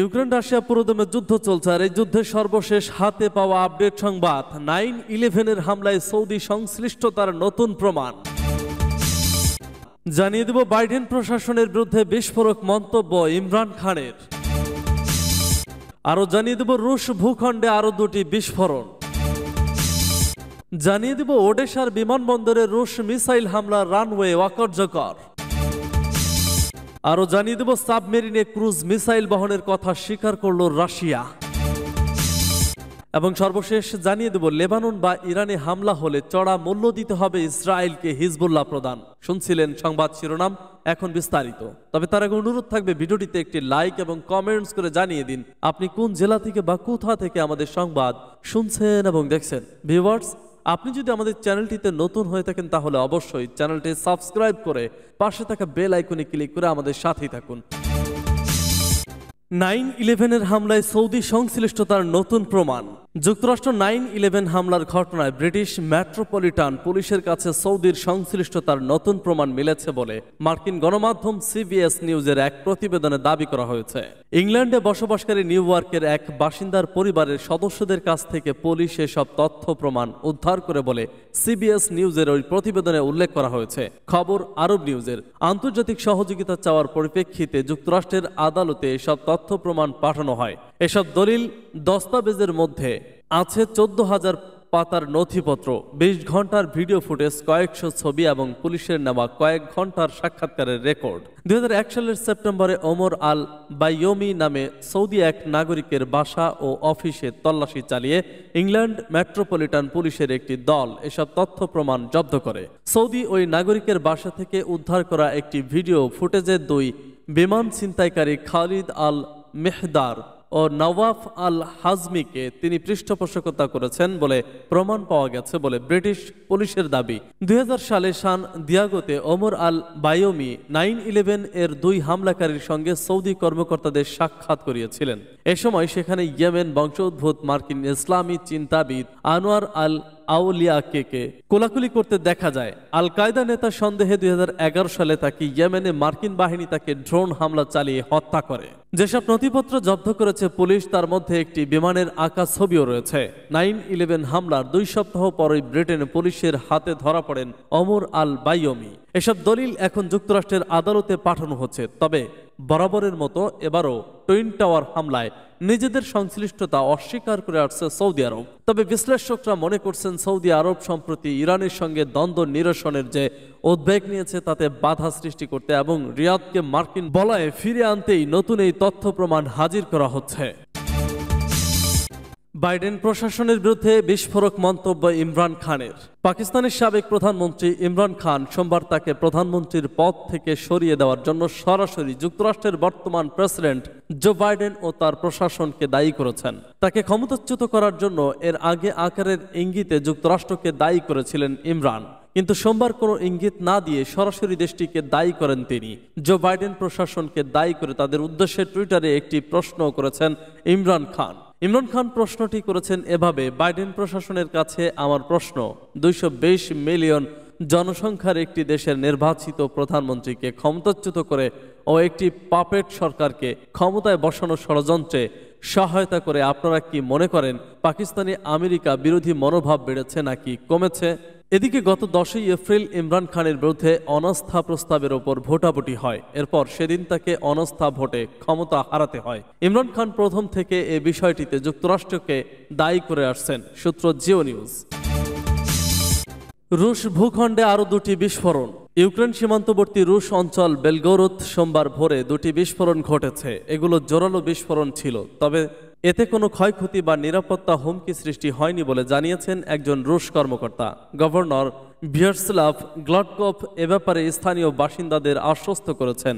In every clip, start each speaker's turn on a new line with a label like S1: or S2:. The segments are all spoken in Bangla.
S1: ইউক্রেন রাশিয়া পুরোদমে যুদ্ধ চলছে আর এই যুদ্ধের সর্বশেষ হাতে পাওয়া আপডেট সংবাদ। নাইন ইলেভেনের হামলায় সৌদি সংশ্লিষ্টতার নতুন প্রমাণ। জানিয়ে দেব, বাইডেন প্রশাসনের বিরুদ্ধে বিস্ফোরক মন্তব্য ইমরান খানের। আরও জানিয়ে দেব, রুশ ভূখণ্ডে আরও দুটি বিস্ফোরণ। জানিয়ে দেব, ওডেশার বিমানবন্দরে রুশ মিসাইল হামলা রানওয়ে অকার্যকর। আরও জানিয়ে দেব, সাবমেরিনে ক্রুজ মিসাইল বহনের কথা স্বীকার করল রাশিয়া। এবং সর্বশেষ জানিয়ে দেব, লেবানন বা ইরানে হামলা হলে চড়া মূল্য দিতে হবে ইসরায়েলকে হিজবুল্লাহ প্রদান। শুনছিলেন সংবাদ শিরোনাম, এখন বিস্তারিত। তবে তার আগে অনুরোধ থাকবে, ভিডিওটিতে একটি লাইক এবং কমেন্টস করে জানিয়ে দিন, আপনি কোন জেলা থেকে বা কোথা থেকে আমাদের সংবাদ শুনছেন এবং দেখছেন। ভিউয়ার্স আপনি যদি আমাদের চ্যানেলটিতে নতুন হয়ে থাকেন তাহলে অবশ্যই চ্যানেলটি সাবস্ক্রাইব করে পাশে থাকা বেল আইকনে ক্লিক করে আমাদের সাথেই থাকুন। নাইন ইলেভেনের হামলায় সৌদি সংশ্লিষ্টতার নতুন প্রমাণ। যুক্তরাষ্ট্র নাইন ইলেভেন হামলার ঘটনায় ব্রিটিশ মেট্রোপলিটান পুলিশের কাছে সৌদির সংশ্লিষ্টতার নতুন প্রমাণ মিলেছে বলে মার্কিন গণমাধ্যম সিবিএস নিউজের এক প্রতিবেদনে দাবি করা হয়েছে। ইংল্যান্ডে বসবাসকারী নিউ ইয়র্কের এক বাসিন্দার পরিবারের সদস্যদের কাছ থেকে পুলিশ এসব তথ্য প্রমাণ উদ্ধার করে বলে সিবিএস নিউজের ওই প্রতিবেদনে উল্লেখ করা হয়েছে। খবর আরব নিউজের। আন্তর্জাতিক সহযোগিতা চাওয়ার পরিপ্রেক্ষিতে যুক্তরাষ্ট্রের আদালতে এসব তথ্য প্রমাণ পাঠানো হয়। এসব দলিল দস্তাবেজের মধ্যে আছে চোদ্দ হাজার পাতার নথিপত্র, বিশ ঘণ্টার ভিডিও ফুটেজ, কয়েকশো ছবি এবং পুলিশের নেওয়া কয়েক ঘণ্টার সাক্ষাৎকারের রেকর্ড। দুই সালের সেপ্টেম্বরে ওমর আল বাইয়মি নামে সৌদি এক নাগরিকের বাসা ও অফিসে তল্লাশি চালিয়ে ইংল্যান্ড মেট্রোপলিটন পুলিশের একটি দল এসব তথ্য প্রমাণ জব্দ করে। সৌদি ওই নাগরিকের বাসা থেকে উদ্ধার করা একটি ভিডিও ফুটেজের দুই বিমান ছিনতাইকারী খালিদ আল মেহদার ও নওয়াফ আল হাজমিকে তিনি পৃষ্ঠপোষকতা করেছেন বলে প্রমাণ পাওয়া গেছে বলে ব্রিটিশ পুলিশের দাবি। দুই হাজার সালে সান দিয়াগোতে Omar al Bayoumi nine eleven এর দুই হামলাকারীর সঙ্গে সৌদি কর্মকর্তাদের সাক্ষাৎ করিয়েছিলেন। এ সময় সেখানে ইয়েমেন বংশোদ্ভূত মার্কিন ইসলামী চিন্তাবিদ আনোয়ার আল আউলিয়াকে কোলাকুলি করতে দেখা যায়। আল কায়দা নেতা সন্দেহে দুই সালে তাকে ইয়েমেনে মার্কিন বাহিনী তাকে ড্রোন হামলা চালিয়ে হত্যা করে। যেসব নথিপত্র জব্দ করেছে পুলিশ, তার মধ্যে একটি বিমানের আঁকা ছবিও রয়েছে। নাইন ইলেভেন হামলার দুই সপ্তাহ পরই ব্রিটেনে পুলিশের হাতে ধরা পড়েন অমর আল বাইয়মি এসব দলিল এখন যুক্তরাষ্ট্রের আদালতে পাঠানো হচ্ছে। তবে বরাবরের মতো এবারও টুইন টাওয়ার হামলায় নিজেদের সংশ্লিষ্টতা অস্বীকার করে আসছে সৌদি আরব। তবে বিশ্লেষকরা মনে করছেন সৌদি আরব সম্প্রতি ইরানের সঙ্গে দ্বন্দ্ব নিরসনের যে উদ্বেগ নিয়েছে, তাতে বাধা সৃষ্টি করতে এবং রিয়াদকে মার্কিন বলয়ে ফিরে আনতেই নতুন এই তথ্য প্রমাণ হাজির করা হচ্ছে। বাইডেন প্রশাসনের বিরুদ্ধে বিস্ফোরক মন্তব্য ইমরান খানের। পাকিস্তানের সাবেক প্রধানমন্ত্রী ইমরান খান সোমবার তাকে প্রধানমন্ত্রীর পদ থেকে সরিয়ে দেওয়ার জন্য সরাসরি যুক্তরাষ্ট্রের বর্তমান প্রেসিডেন্ট জো বাইডেন ও তার প্রশাসনকে দায়ী করেছেন। তাকে ক্ষমতাচ্যুত করার জন্য এর আগে আকারের ইঙ্গিতে যুক্তরাষ্ট্রকে দায়ী করেছিলেন ইমরান। কিন্তু সোমবার কোনো ইঙ্গিত না দিয়ে সরাসরি দেশটিকে দায়ী করেন তিনি। জো বাইডেন প্রশাসনকে দায়ী করে তাদের উদ্দেশ্যে টুইটারে একটি প্রশ্ন করেছেন ইমরান খান। ইমরান খান প্রশ্নটি করেছেন এভাবে, বাইডেন প্রশাসনের কাছে আমার প্রশ্ন, দুইশো বিশ মিলিয়ন জনসংখ্যার একটি দেশের নির্বাচিত প্রধানমন্ত্রীকে ক্ষমতাচ্যুত করে ও একটি পাপেট সরকারকে ক্ষমতায় বসানো ষড়যন্ত্রে সহায়তা করে আপনারা কি মনে করেন পাকিস্তানি আমেরিকা বিরোধী মনোভাব বেড়েছে নাকি কমেছে? এদিকে গত দশই এপ্রিল ইমরান খানের বিরুদ্ধে অনাস্থা প্রস্তাবের ওপর ভোটাভুটি হয়। এরপর সেদিন তাকে অনাস্থা ভোটে ক্ষমতা হারাতে হয়। ইমরান খান প্রথম থেকে এ বিষয়টিতে যুক্তরাষ্ট্রকে দায়ী করে আসছেন। সূত্র জিও নিউজ। রুশ ভূখণ্ডে আরও দুটি বিস্ফোরণ। ইউক্রেন সীমান্তবর্তী রুশ অঞ্চল বেলগোরুত সোমবার ভোরে দুটি বিস্ফোরণ ঘটেছে। এগুলো জোরালো বিস্ফোরণ ছিল, তবে এতে কোনো ক্ষয়ক্ষতি বা নিরাপত্তা হুমকি সৃষ্টি হয়নি বলে জানিয়েছেন একজন রুশ কর্মকর্তা। গভর্নর ভিয়ার্সলাভ গ্লটকপ এ ব্যাপারে স্থানীয় বাসিন্দাদের আশ্বস্ত করেছেন।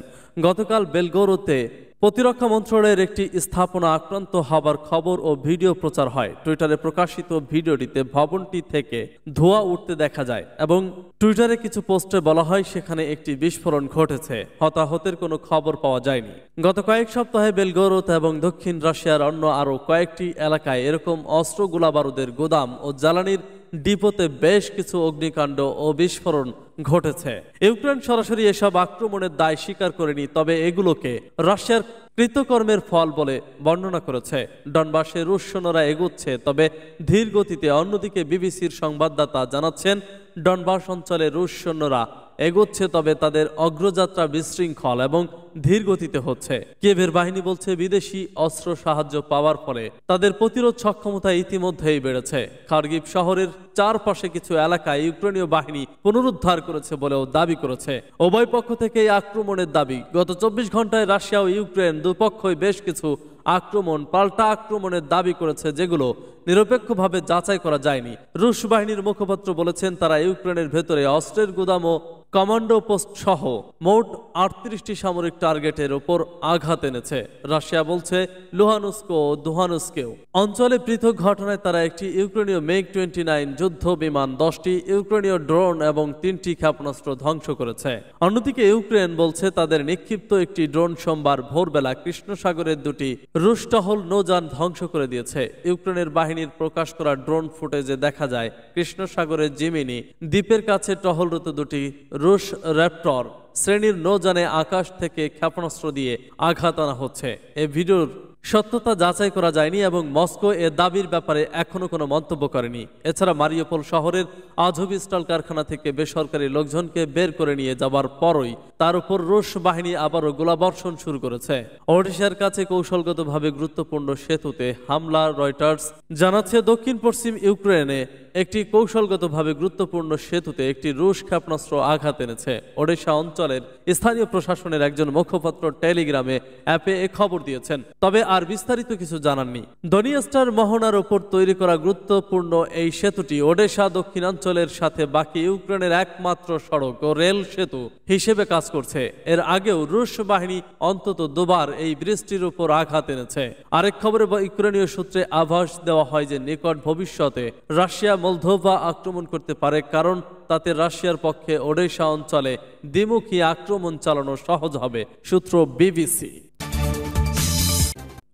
S1: গতকাল বেলগোরোতে প্রতিরক্ষা মন্ত্রণালয়ের একটি স্থাপনা আক্রান্ত হবার খবর ও ভিডিও প্রচার হয়। টুইটারে প্রকাশিত ভিডিওটিতে ভবনটি থেকে ধোঁয়া উঠতে দেখা যায় এবং টুইটারে কিছু পোস্টে বলা হয় সেখানে একটি বিস্ফোরণ ঘটেছে। হতাহতের কোনো খবর পাওয়া যায়নি। গত কয়েক সপ্তাহে বেলগোরোত এবং দক্ষিণ রাশিয়ার অন্য আরও কয়েকটি এলাকায় এরকম অস্ত্র গোলাবারুদের গোদাম ও জ্বালানির ডিপোতে বেশ কিছু অগ্নিকাণ্ড ও বিস্ফোরণ ঘটেছে। ইউক্রেন সরাসরি এসব আক্রমণের দায় স্বীকার করেনি, তবে এগুলোকে রাশিয়ার কৃতকর্মের ফল বলে বর্ণনা করেছে। ডনবাসে রুশ সৈন্যরা এগুচ্ছে, তবে ধীর গতিতে অন্যদিকে বিবিসির সংবাদদাতা জানাচ্ছেন, ডনবাস অঞ্চলে রুশ সৈন্যরা এগোচ্ছে, তবে তাদের অগ্রযাত্রা বিশৃঙ্খল এবং ধীর গতিতে হচ্ছে। কেভের বাহিনী বলছে, বিদেশি অস্ত্র সাহায্য পাওয়ার ফলে তাদের প্রতিরোধ সক্ষমতা ইতিমধ্যেই বেড়েছে। খার্গিভ শহরের চারপাশে কিছু এলাকায় ইউক্রেনীয় বাহিনী পুনরুদ্ধার করেছে বলেও দাবি করেছে। উভয় পক্ষ থেকে আক্রমণের দাবি। গত চব্বিশ ঘন্টায় রাশিয়া ও ইউক্রেন দুপক্ষই বেশ কিছু আক্রমণ, পাল্টা আক্রমণের দাবি করেছে যেগুলো নিরপেক্ষভাবে যাচাই করা যায়নি। রুশ বাহিনীর মুখপাত্র বলেছেন, তারা ইউক্রেনের ভেতরে অস্ত্রের গুদাম ও কমান্ডো পোস্ট সহ মোট আটত্রিশটি সামরিক টার্গেটের ওপর আঘাত এনেছে। রাশিয়া বলছে, লুহানুস্ক ও দুহানুস্কেও। অঞ্চলে পৃথক ঘটনায় তারা একটি ইউক্রেনীয় মেগ টোয়েন্টি নাইন যুদ্ধ বিমান, দশটি ইউক্রেনীয় ড্রোন এবং তিনটি ক্ষেপণাস্ত্র ধ্বংস করেছে। অন্যদিকে ইউক্রেন বলছে, তাদের নিক্ষিপ্ত একটি ড্রোন সোমবার ভোরবেলা কৃষ্ণ সাগরের দুটি রুশ টহল নৌযান ধ্বংস করে দিয়েছে। ইউক্রেনের বাহিনীর প্রকাশ করা ড্রোন ফুটেজে দেখা যায়, কৃষ্ণসাগরের জিমিনি, দ্বীপের কাছে টহলরত দুটি রুশ র্যাপটর। শ্রেণির নৌযানে আকাশ থেকে ক্ষেপণাস্ত্র দিয়ে আঘাত আনা হচ্ছে। এ ভিডিওর সত্যতা যাচাই করা যায়নি এবং মস্কো এ দাবির ব্যাপারে এখনও কোনো মন্তব্য করেনি। এছাড়া মারিওপোল শহরের আজহবি স্টল কারখানা থেকে বেসরকারি লোকজনকে বের করে নিয়ে যাবার পরই তার উপর রুশ বাহিনী আবারও গোলাবর্ষণ শুরু করেছে। ওডিশার কাছে কৌশলগতভাবে গুরুত্বপূর্ণ সেতুতে হামলা, রয়টার্স জানাচ্ছে দক্ষিণ পশ্চিম ইউক্রেনে একটি কৌশলগতভাবে গুরুত্বপূর্ণ সেতুতে একটি রুশ ক্ষেপণাস্ত্র আঘাত এনেছে। ওডিশা অঞ্চলের স্থানীয় প্রশাসনের একজন মুখপাত্র টেলিগ্রামে অ্যাপে এ খবর দিয়েছেন। তবে আর বিস্তারিত কিছু জানাননি। দনিয়াস্টার মোহনার ওপর তৈরি করা গুরুত্বপূর্ণ এই সেতুটি ওডেশা, দক্ষিণাঞ্চলের সাথে বাকি ইউক্রেনের একমাত্র সড়ক ও রেল সেতু হিসেবে কাজ করছে। এর আগেও রুশ বাহিনী অন্তত দুবার এই বৃষ্টির উপর আঘাত এনেছে। আরেক খবরে ইউক্রেনীয় সূত্রে আভাস দেওয়া হয় যে, নিকট ভবিষ্যতে রাশিয়া মলধোভা আক্রমণ করতে পারে কারণ তাতে রাশিয়ার পক্ষে ওডেশা অঞ্চলে দ্বিমুখী আক্রমণ চালানো সহজ হবে, সূত্র বিবিসি।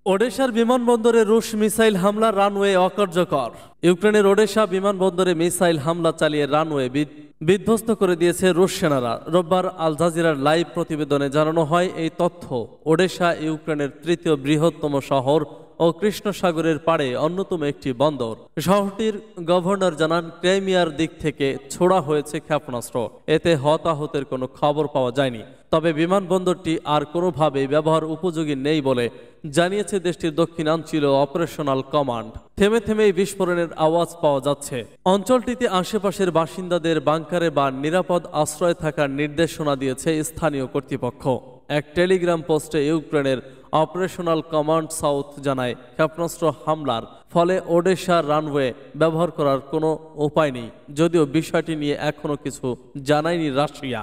S1: ওডেশার বিমানবন্দরে রুশ মিসাইল হামলা রানওয়ে অকার্যকর। ইউক্রেনের ওডেশা বিমানবন্দরে মিসাইল হামলা চালিয়ে রানওয়ে বিধ্বস্ত করে দিয়েছে রুশ সেনারা। রোববার আল জাজিরার লাইভ প্রতিবেদনে জানানো হয় এই তথ্য। ওডেশা ইউক্রেনের তৃতীয় বৃহত্তম শহর ও কৃষ্ণ সাগরের পাড়ে অন্যতম একটি বন্দর। শহরটির গভর্নর জানান, ক্রাইমিয়ার দিক থেকে ছোড়া হয়েছে ক্ষেপণাস্ত্র। এতে হতাহতের কোনো খবর পাওয়া যায়নি। তবে বিমানবন্দরটি আর কোনোভাবেই ব্যবহার উপযোগী নেই বলে জানিয়েছে দেশটির দক্ষিণাঞ্চল অপারেশনাল কমান্ড। থেমে থেমেই বিস্ফোরণের আওয়াজ পাওয়া যাচ্ছে। অঞ্চলটিতে আশেপাশের বাসিন্দাদের বাংকারে বা নিরাপদ আশ্রয় থাকার নির্দেশনা দিয়েছে স্থানীয় কর্তৃপক্ষ। এক টেলিগ্রাম পোস্টে ইউক্রেনের অপারেশনাল কমান্ড সাউথ জানায়, ক্ষেপণাস্ত্র হামলার ফলে ওডেশা রানওয়ে ব্যবহার করার কোনো উপায় নেই, যদিও বিষয়টি নিয়ে এখনও কিছু জানায়নি রাশিয়া।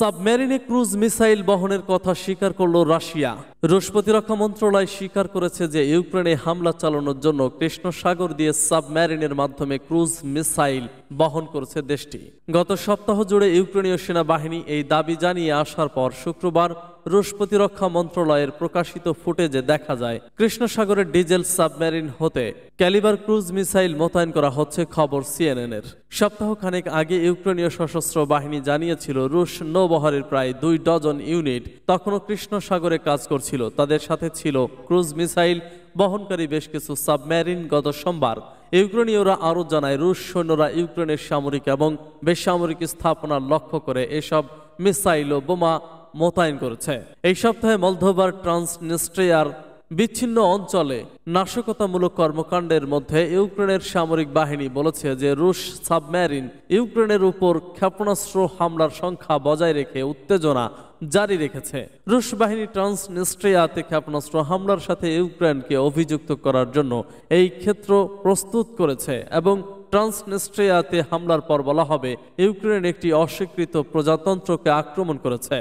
S1: সাবমেরিনে ক্রুজ মিসাইল বহনের কথা স্বীকার করল রাশিয়া। রুশ প্রতিরক্ষা মন্ত্রণালয় স্বীকার করেছে যে, ইউক্রেনে হামলা চালানোর জন্য কৃষ্ণ সাগর দিয়ে সাবমেরিনের মাধ্যমে ক্রুজ মিসাইল বহন করেছে দেশটি। গত সপ্তাহ জুড়ে ইউক্রেনীয় সেনাবাহিনী এই দাবি জানিয়ে আসার পর শুক্রবার রুশ প্রতিরক্ষা মন্ত্রণালয়ের প্রকাশিত ফুটেজে দেখা যায় কৃষ্ণ সাগরের ডিজেল সাবমেরিন হতে ক্যালিবার ক্রুজ মিসাইল মোতায়েন করা হচ্ছে খবর সিএনএন এর সপ্তাহখানেক আগে ইউক্রেনীয় সশস্ত্র বাহিনী জানিয়েছিল, রুশ নৌবহরের প্রায় দুই ডজন ইউনিট তখনও কৃষ্ণ সাগরে কাজ করছিল। তাদের সাথে ছিল ক্রুজ মিসাইল বহনকারী বেশ কিছু সাবমেরিন। গত সোমবার ইউক্রেনীয়রা আরও জানায়, রুশ সৈন্যরা ইউক্রেনের সামরিক এবং বেসামরিক স্থাপনা লক্ষ্য করে এসব মিসাইল ও বোমা মোতায়েন করেছে। এই সপ্তাহে মলদোভার ট্রান্সনিস্ট্রিয়ার বিচ্ছিন্ন অঞ্চলে নাশকতামূলক কর্মকাণ্ডের মধ্যে ইউক্রেনের সামরিক বাহিনী বলেছে যে রুশ সাবমেরিন ইউক্রেনের উপর ক্ষেপণাস্ত্র হামলার সংখ্যা বজায় রেখে উত্তেজনা জারি রেখেছে। রুশ বাহিনী ট্রান্সনিস্ট্রিয়াতে ক্ষেপণাস্ত্র হামলার সাথে ইউক্রেনকে অভিযুক্ত করার জন্য এই ক্ষেত্র প্রস্তুত করেছে এবং ট্রান্সনিস্ট্রিয়াতে হামলার পর বলা হবে, ইউক্রেন একটি অস্বীকৃত প্রজাতন্ত্রকে আক্রমণ করেছে।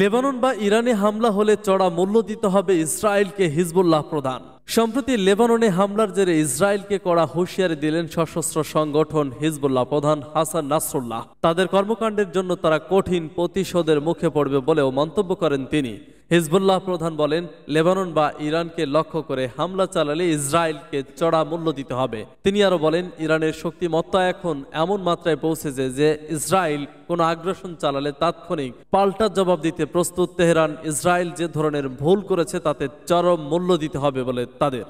S1: লেবানন বা ইরানে হামলা হলে চড়া মূল্য দিতে হবে ইসরায়েলকে হিজবুল্লাহ প্রদান সম্প্রতি লেবাননে হামলার জেরে ইসরায়েলকে করা হুঁশিয়ারি দিলেন সশস্ত্র সংগঠন হিজবুল্লাহ প্রধান হাসান নাসরুল্লাহ। তাদের কর্মকাণ্ডের জন্য তারা কঠিন প্রতিশোধের মুখে পড়বে বলেও মন্তব্য করেন তিনি। হিজবুল্লাহ প্রধান বলেন, লেবানন বা ইরানকে লক্ষ্য করে হামলা চালালে ইসরায়েলকে চড়া মূল্য দিতে হবে। তিনি আরও বলেন, ইরানের শক্তিমত্তা এখন এমন মাত্রায় পৌঁছেছে যে ইসরায়েল কোনো আগ্রাসন চালালে তাৎক্ষণিক পাল্টা জবাব দিতে প্রস্তুত। তেহরান, ইসরায়েল যে ধরনের ভুল করেছে তাতে চরম মূল্য দিতে হবে বলে তাদের।